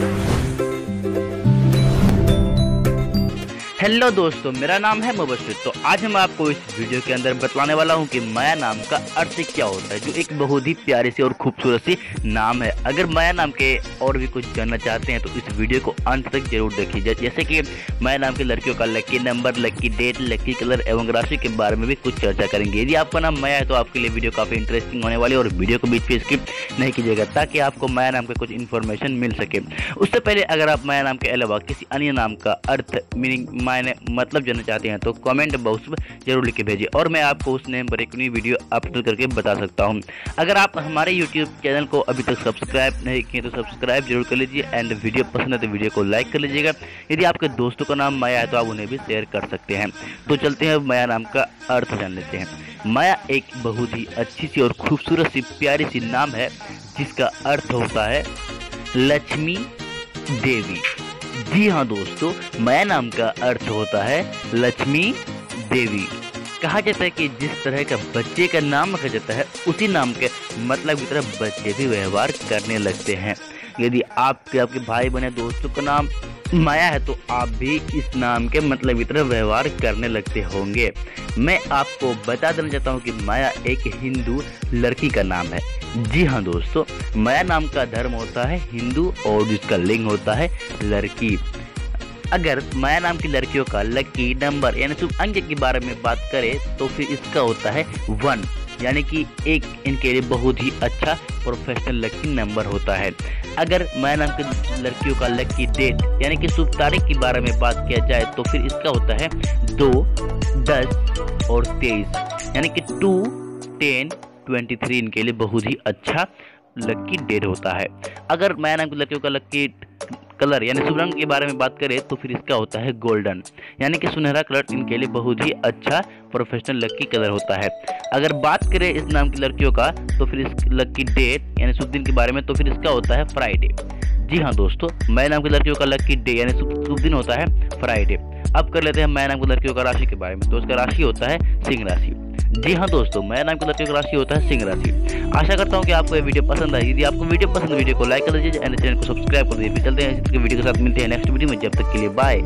Thank you. Hello दोस्तों, मेरा नाम है मुबशिर तो आज मैं आपको इस वीडियो के अंदर बतलाने वाला हूँ कि माया नाम का अर्थ क्या होता है, जो एक बहुत ही प्यारी सी और खूबसूरत सी नाम है। अगर माया नाम के और भी कुछ जानना चाहते हैं तो इस वीडियो को अंत तक ज़रूर देखिए। जैसे कि माया नाम की लड़कियों का lucky number lucky date lucky colour एवं राशि के बारे में भी कुछ चर्चा करेंगे। यदि आपका नाम माया है तो आपके लिए वीडियो काफ़ी इंटरेस्टिंग होने वाली और वीडियो को बीच में स्किप नहीं कीजिएगा, ताकि आपको माया नाम का कुछ इन्फॉर्मेशन मिल सके। उससे पहले अगर आप माया नाम के अलावा किसी अन्य नाम का अर्थ मीनिंग मायने मतलब जानना चाहते हैं तो कमेंट बॉक्स में ज़रूर लिख के भेजिए और मैं आपको उस नेम पर एक नई वीडियो अपलोड करके बता सकता हूँ। अगर आप हमारे यूट्यूब चैनल को अभी तक सब्सक्राइब नहीं किए तो सब्सक्राइब ज़रूर कर लीजिए एंड वीडियो पसंद है तो वीडियो को लाइक कर लीजिएगा। यदि आपके दोस्तों का नाम माया है तो आप उन्हें भी शेयर कर सकते हैं। तो चलते हैं, माया नाम का अर्थ जान लेते हैं। माया एक बहुत ही अच्छी सी और खूबसूरत सी प्यारी सी नाम है, जिसका अर्थ होता है लक्ष्मी देवी। जी हाँ दोस्तों, माया नाम का अर्थ होता है लक्ष्मी देवी। कहा जाता है कि जिस तरह का बच्चे का नाम रखा जाता है, उसी नाम के मतलब की तरह बच्चे भी व्यवहार करने लगते हैं। यदि आपके आपके भाई बहन दोस्तों का नाम माया है तो आप भी इस नाम के मतलब की तरह व्यवहार करने लगते होंगे। मैं आपको बता देना चाहता हूँ कि माया एक हिंदू लड़की का नाम है। जी हाँ दोस्तों, माया नाम का धर्म होता है हिंदू और जिसका लिंग होता है लड़की। अगर माया नाम की लड़कियों का लकी, नंबर यानी शुभ अंक के बारे में बात करें तो फिर इसका होता है वन। यानी कि एक इनके लिए बहुत ही अच्छा प्रोफेशनल लकी नंबर होता है। अगर माया नाम की लड़कियों का लकी डेट यानी कि शुभ तारीख के बारे में बात किया जाए तो फिर इसका होता है दो, दस और तेईस। यानी कि टू टेन ट्वेंटी थ्री इनके लिए बहुत ही अच्छा लक्की डेट होता है। अगर माया नाम लड़कियों का लक्की कलर यानी शुभ रंग के बारे में बात करें तो फिर इसका होता है गोल्डन यानी कि सुनहरा कलर इनके लिए बहुत ही अच्छा प्रोफेशनल लक्की कलर होता है। अगर बात करें इस नाम की लड़कियों का तो फिर इस लक्की डेट यानी शुभ दिन के बारे में तो फिर इसका होता है फ्राइडे जी हाँ दोस्तों, मैं नाम की लड़कियों का लक्की डे यानी शुभ दिन होता है फ्राइडे अब कर लेते हैं मैं नाम की लड़कियों का राशि के बारे में। तो उसका राशि होता है सिंह राशि। जी हाँ दोस्तों, मेरा नाम का लक्ष्य राशि होता है सिंह राशि। आशा करता हूँ कि आपको ये वीडियो पसंद आई। यदि आपको वीडियो पसंद वीडियो को लाइक कर दीजिए एंड चैनल को सब्सक्राइब कर दीजिए। चलते हैं वीडियो के साथ मिलते हैं नेक्स्ट वीडियो में। जब तक के लिए बाय